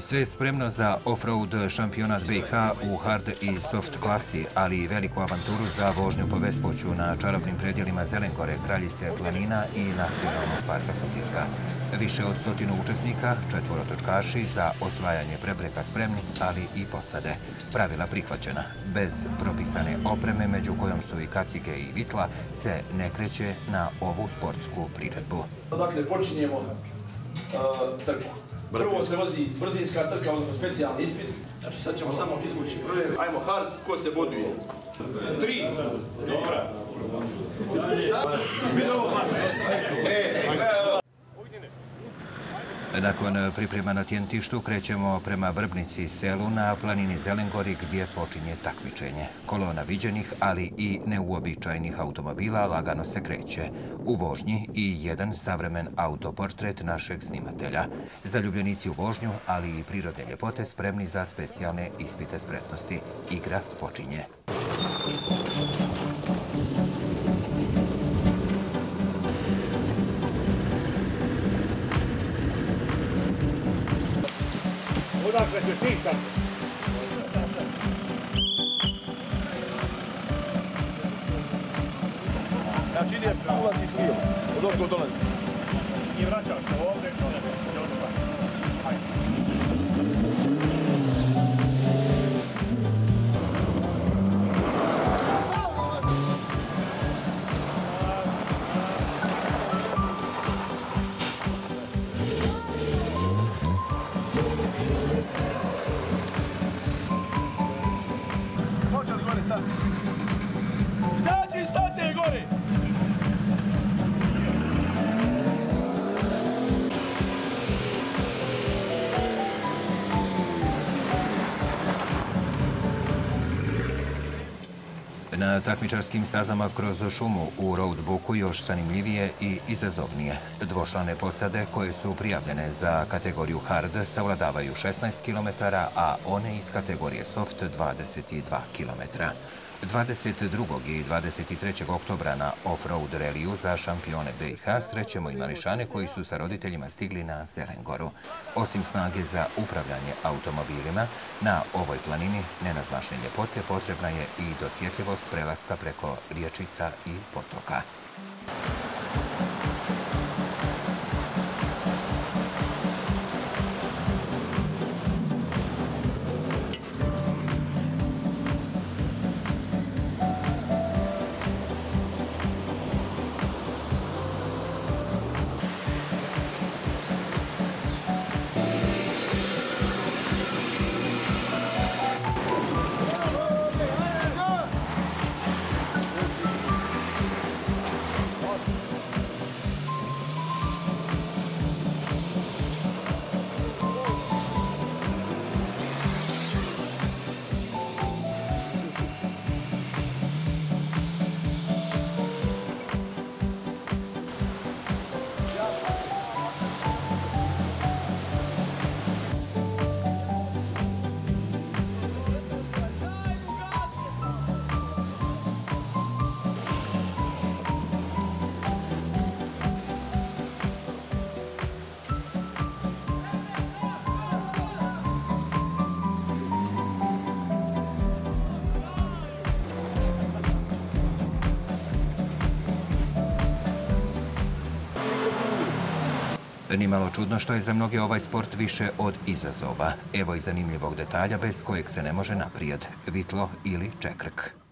Sve je spremno za off-road šampionat BiH u hard i soft klasi, ali i veliku avanturu za vožnju po Vespoću na čarobnim predjelima Zelenkore, Kraljice, Planina i Nacionalnog parka Sotiska. Više od stotinu učesnika, četvorotočkaši za osvajanje prepreka spremni, ali i posade. Pravila prihvaćena. Bez propisane opreme, među kojom su i kacige i vitla, se ne kreće na ovu sportsku priredbu. Dakle, počinjemo uh, trku. Prvo se vozi brzinska trka, odnosno specijalni ispit. Znači sad ćemo samo izvući brže. Ajmo hard, ko se boduje? Tri. Dobra. Nakon priprema na tjentištu krećemo prema Brbnici selu na planini Zelengori gdje počinje takmičenje. Kolona viđenih, ali i neuobičajnih automobila lagano se kreće. U vožnji i jedan savremen autoportret našeg snimatelja. Zaljubljenici u vožnju, ali i prirodne ljepote spremni za specijalne ispite spretnosti. Igra počinje. Odakle ti tako? Znači ideš, ulaziš lijevo. Od ovdje dolaziš. I vraćaš se ovdje. Na takmičarskim stazama kroz šumu u roadbooku još zanimljivije i izazovnije. Dvošlane posade koje su prijavljene za kategoriju hard savladavaju 16 km, a one iz kategorije soft 22 km. 22. i 23. oktobra na off-road reliju za šampione BiH srećemo i mališane koji su sa roditeljima stigli na Zelengoru. Osim snage za upravljanje automobilima, na ovoj planini nenadmašne ljepote potrebna je i dosjetljivost prelaska preko riječica i potoka. Nimalo čudno što je za mnoge ovaj sport više od izazova. Evo i zanimljivog detalja bez kojeg se ne može naprijed. Vitlo ili čekrk.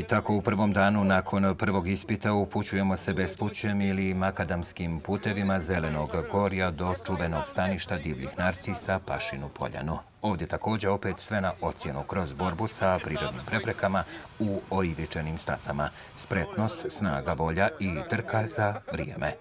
I tako u prvom danu nakon prvog ispita upućujemo se bespućem ili makadamskim putevima Zelenog gorja do čuvenog staništa divljih narcisa Pašinu Poljanu. Ovdje također opet sve na ocjenu kroz borbu sa prirodnim preprekama u oivičenim stasama. Spretnost, snaga, volja i trka za vrijeme.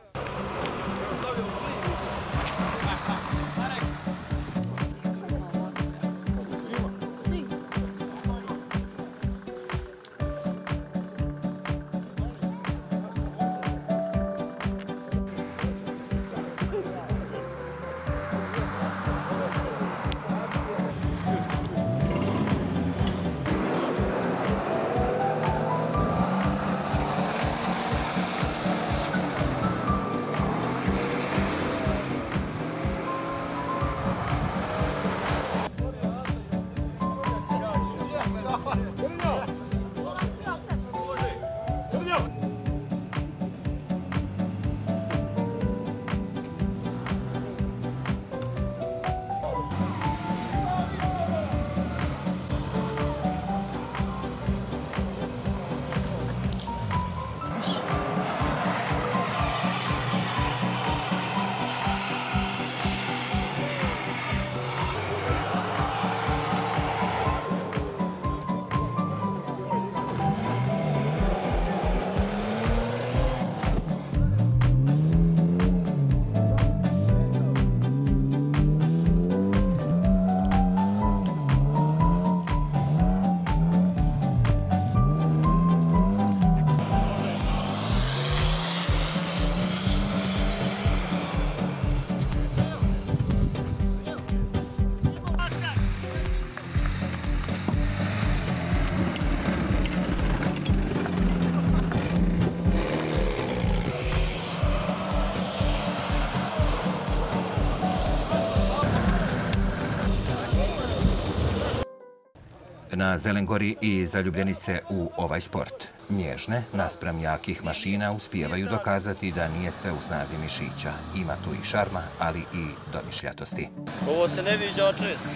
Na Zelengori i zaljubljenice u ovaj sport. Nježne, naspram jakih mašina, uspijevaju dokazati da nije sve u snazi mišića. Ima tu i šarma, ali i domišljatosti. Ovo se ne viđa često.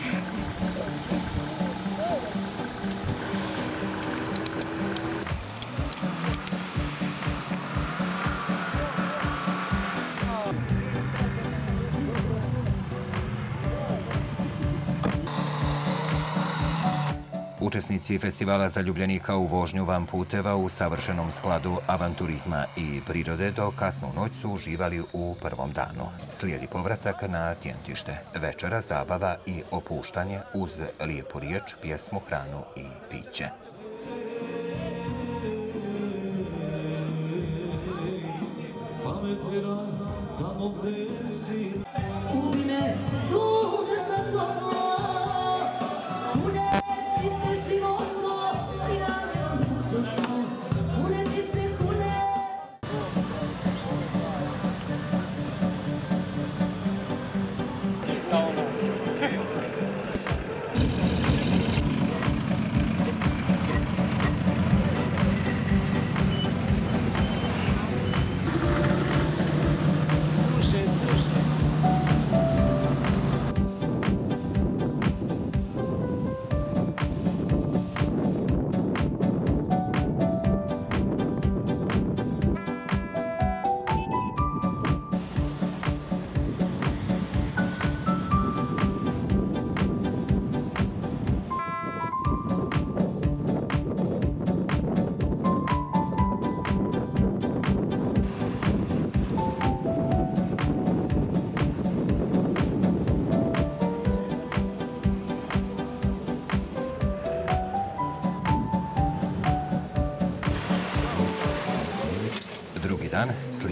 Učesnici festivala zaljubljenika u vožnju van puteva u savršenom skladu avanturizma i prirode do kasnu noć su uživali u prvom danu. Slijedi povratak na tjentište, večera, zabava i opuštanje uz lijepu riječ, pjesmu, hranu i piće.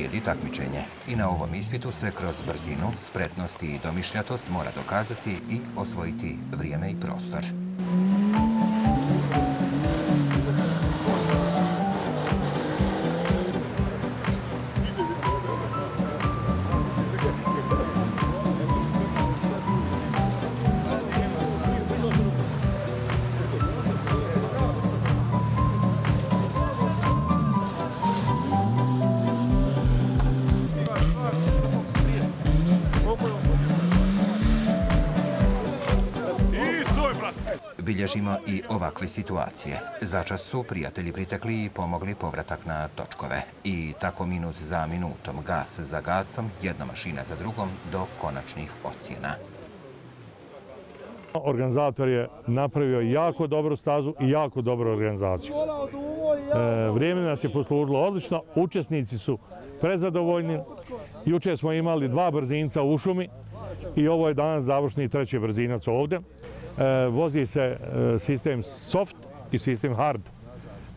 Slijedi takmičenje. I na ovom ispitu se kroz brzinu, spretnost i domišljatost mora dokazati i osvojiti vrijeme i prostor. Bilježimo i ovakve situacije. Začas su prijatelji pritekli i pomogli povratak na točkove. I tako minut za minutom, gas za gasom, jedna mašina za drugom do konačnih ocjena. Organizator je napravio jako dobru stazu i jako dobru organizaciju. E, vrijeme nas je poslužilo odlično, učesnici su prezadovoljni. Juče smo imali dva brzinca u šumi i ovo je danas završni treći brzinac ovdje. E, vozi se e, sistem soft i sistem hard.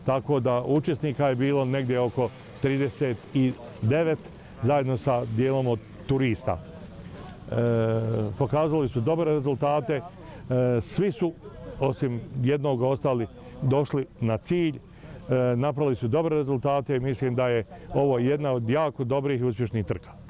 Tako da učesnika je bilo negdje oko 39 zajedno sa dijelom od turista. E, pokazali su dobre rezultate, e, svi su, osim jednog ostali, došli na cilj, napravili su dobre rezultate i mislim da je ovo jedna od jako dobrih i uspješnih trka.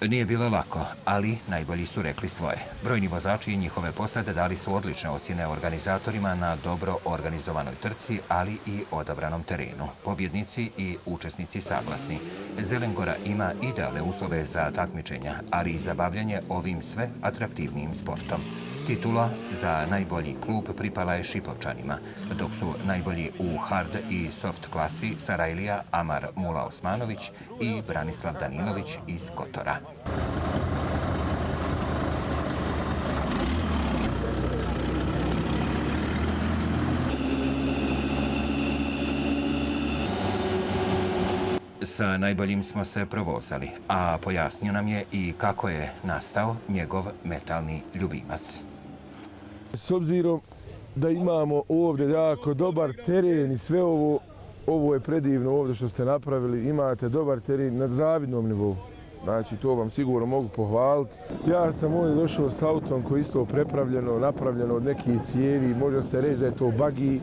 Nije bilo lako, ali najbolji su rekli svoje. Brojni vozači i njihove posade dali su odlične ocjene organizatorima na dobro organizovanoj trci, ali i odabranom terenu. Pobjednici i učesnici saglasni. Zelengora ima idealne uslove za takmičenja, ali i zabavljanje ovim sve atraktivnijim sportom. Titula za najbolji klub pripala je Šipovčanima, dok su najbolji u hard i soft klasi Sarajlija Amar Mula Osmanović i Branislav Danilović iz Kotora. Sa najboljim smo se provozali, a pojasnio nam je i kako je nastao njegov metalni ljubimac. S obzirom da imamo ovdje jako dobar teren i sve ovo, ovo je predivno ovdje što ste napravili, imate dobar teren na zavidnom nivou. Znači, to vam sigurno mogu pohvaliti. Ja sam ovdje došao s autom koji je isto prepravljeno, napravljeno od nekih cijevi. Može se reći da je to bagi,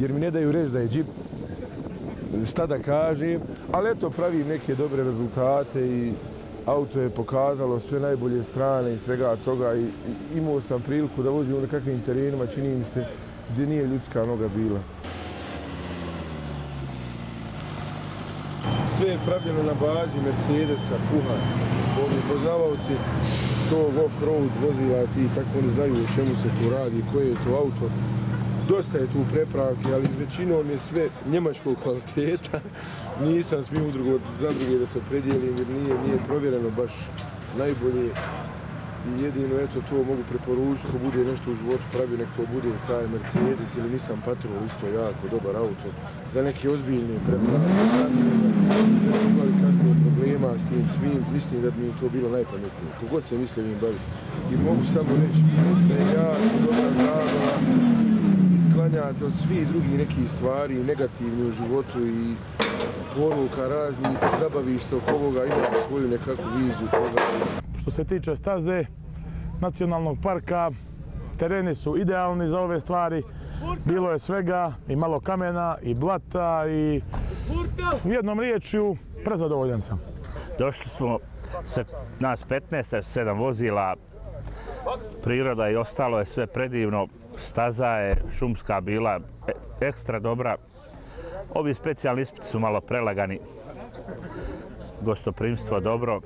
jer mi ne daju reći da je džip. Šta da kažem, ali eto, pravim neke dobre rezultate i auto je pokazalo sve najbolje strane i svega toga i imao sam priliku da vozim u nekakvim terenima, čini mi se, gdje nije ljudska noga bila. Sve je pravljeno na bazi Mercedesa, puha. Ovi poznavaoci tog off-road vozila ti tako ne znaju o čemu se tu radi, koje je to auto dosta je tu prepravke, ali većinom je sve njemačkog kvaliteta. Nisam smio udrugo zadruge da se predijelim jer nije, nije provjereno baš najbolje. I jedino eto to mogu preporučiti ko bude nešto u životu pravio, nek to bude taj Mercedes ili Nissan Patrol, isto jako dobar auto. Za neke ozbiljne prepravke. Imali kasnije problema s tim svim, mislim da bi mi to bilo najpametnije. Kogod se misle im baviti. I mogu samo reći da je jako dobra zadola sklanjate od svih drugih nekih stvari negativni u životu i poruka razni, zabaviš se oko ovoga, imaš svoju nekakvu viziju toga. Što se tiče staze, nacionalnog parka, tereni su idealni za ove stvari. Bilo je svega, i malo kamena, i blata, i u jednom riječju prezadovoljan sam. Došli smo sa nas 15, sedam vozila, priroda i ostalo je sve predivno staza je šumska bila e, ekstra dobra. Ovi specijalni ispiti su malo prelagani. Gostoprimstvo dobro.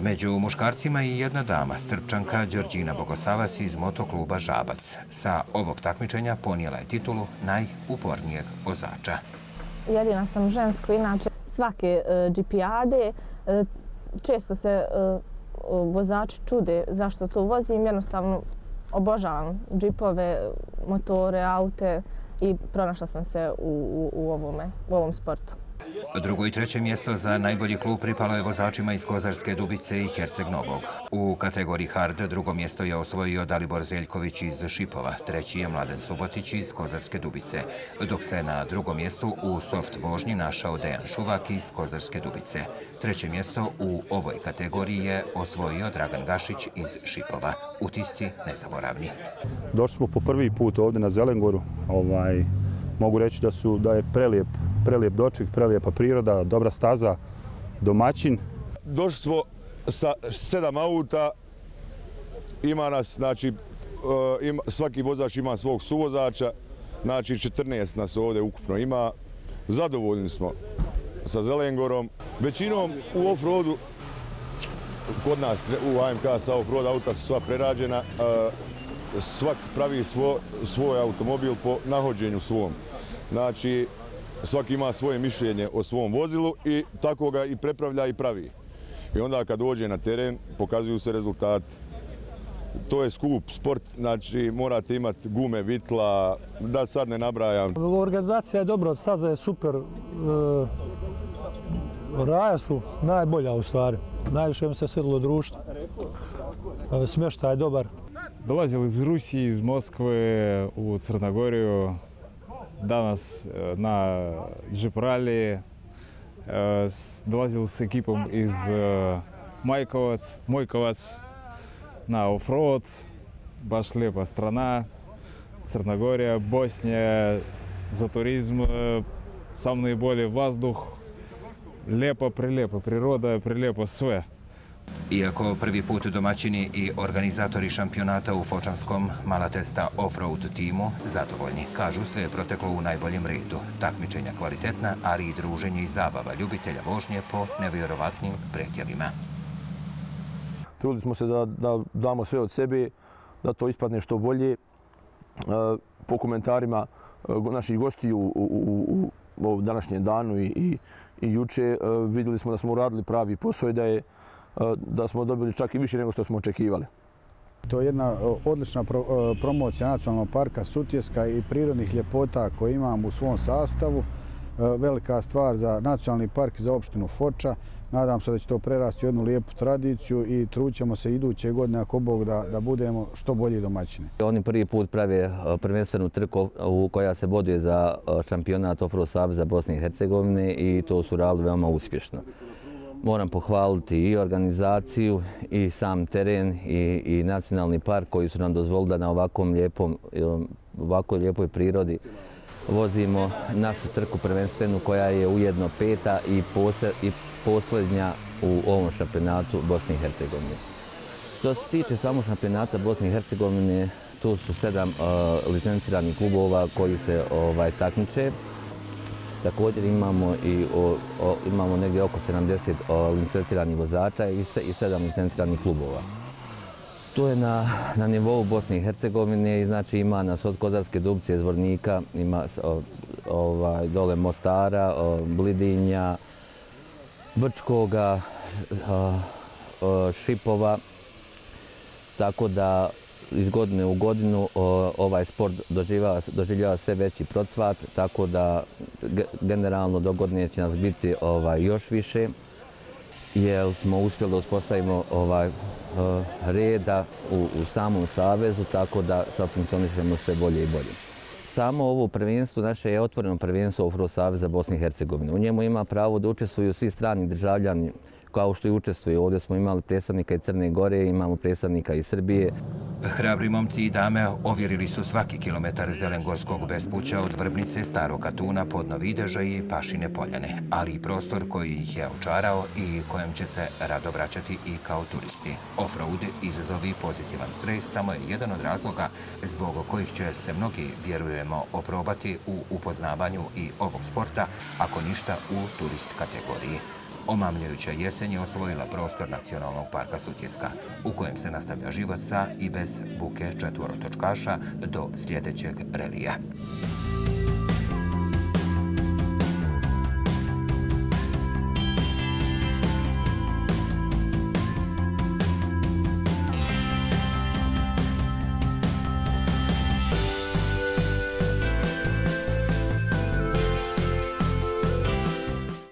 Među muškarcima i jedna dama, srpčanka Đorđina Bogosavac iz motokluba Žabac. Sa ovog takmičenja ponijela je titulu najupornijeg vozača. Jedina sam žensko, inače svake GP-ade uh, često se uh, vozači čude zašto to vozim, jednostavno obožavam džipove, motore, aute i pronašla sam se u, u, u, ovome, u ovom sportu. Drugo i treće mjesto za najbolji klub pripalo je vozačima iz Kozarske Dubice i Herceg Novog. U kategoriji hard drugo mjesto je osvojio Dalibor Zeljković iz Šipova, treći je Mladen Subotić iz Kozarske Dubice, dok se na drugom mjestu u soft vožnji našao Dejan Šuvak iz Kozarske Dubice. Treće mjesto u ovoj kategoriji je osvojio Dragan Gašić iz Šipova. Utisci nezaboravni. Došli smo po prvi put ovdje na Zelengoru. Ovaj, mogu reći da, su, da je prelijep prelijep doček, prelijepa priroda, dobra staza, domaćin. Došli smo sa sedam auta, ima nas, znači, e, ima, svaki vozač ima svog suvozača, znači 14 nas ovdje ukupno ima. Zadovoljni smo sa Zelengorom. Većinom u off-roadu, kod nas u AMK sa off-road auta su sva prerađena. E, Svak pravi svo, svoj automobil po nahođenju svom. Znači, svaki ima svoje mišljenje o svom vozilu i tako ga i prepravlja i pravi. I onda kad dođe na teren, pokazuju se rezultati. To je skup sport, znači morate imati gume, vitla, da sad ne nabrajam. Organizacija je dobra, staza je super. E, raja su najbolja u stvari. Najviše im se svidilo društvo. E, smještaj je dobar. Dolazili iz Rusije, iz Moskve u Crnogoriju. Danas e, na Jeep Rally. Dolazili s ekipom iz Majkovac, Mojkovac na offroad. Baš lijepa strana. Crnogorija, Bosnija, za turizm, sam najbolji vazduh, lijepa, prilijepa priroda, prilijepo sve. Iako prvi put domaćini i organizatori šampionata u Fočanskom Malatesta Offroad timu zadovoljni, kažu sve je proteklo u najboljem redu. Takmičenja kvalitetna, ali i druženje i zabava ljubitelja vožnje po nevjerovatnim pretjelima. Trudili smo se da, da damo sve od sebe, da to ispadne što bolje. E, po komentarima e, naših gosti u, u, u, u današnjem danu i, i, i juče e, vidjeli smo da smo uradili pravi posao i da, je, da smo dobili čak i više nego što smo očekivali. To je jedna odlična promocija nacionalnog parka Sutjeska i prirodnih ljepota koje imamo u svom sastavu. Velika stvar za nacionalni park i za opštinu Foča. Nadam se da će to prerasti u jednu lijepu tradiciju i trućemo se iduće godine ako Bog da, da budemo što bolji domaćini. Oni prvi put prave e, prvenstvenu trku u koja se boduje za e, šampionat Offroad Saveza Bosne i Hercegovine i to su radili veoma uspješno. Moram pohvaliti i organizaciju i sam teren i, i nacionalni park koji su nam dozvolili da na ovakvom lijepom, ovako lijepoj prirodi vozimo našu trku prvenstvenu koja je ujedno peta i, pose, i posljednja u ovom šampionatu Bosne i Hercegovine. Što se tiče samo šampionata Bosne i Hercegovine, tu su sedam uh, licenciranih klubova koji se ovaj, takmiče. Također imamo i o, o, imamo negdje oko 70 o, licenciranih vozača i, se, i sedam licenciranih klubova. To je na, na nivou Bosne i Hercegovine i znači ima nas od Kozarske dubice, Zvornika, ima o, ovaj, dole Mostara, o, Blidinja, Brčkoga, Šipova, tako da iz godine u godinu ovaj sport doživljava sve veći procvat, tako da generalno do godine će nas biti ovaj, još više, jer smo uspjeli da uspostavimo ovaj, e, reda u, u samom savezu, tako da sad funkcionišemo sve bolje i bolje. Samo ovo prvenstvo naše je otvoreno prvenstvo Ufro Saveza Bosne i Hercegovine. U njemu ima pravo da učestvuju svi strani državljani kao što i učestvuju. Ovdje smo imali predstavnika i Crne Gore, imamo predstavnika i Srbije. Hrabri momci i dame ovjerili su svaki kilometar Zelengorskog bespuća od Vrbnice, Starog Katuna, Podnovideža i Pašine Poljane, ali i prostor koji ih je očarao i kojem će se rado vraćati i kao turisti. Offroad izazovi pozitivan stres samo je jedan od razloga zbog kojih će se mnogi, vjerujemo, oprobati u upoznavanju i ovog sporta, ako ništa u turist kategoriji. Omamljajuća jesen je osvojila prostor Nacionalnog parka Sutjeska, u kojem se nastavlja život sa i bez buke četvorotočkaša do sljedećeg relija.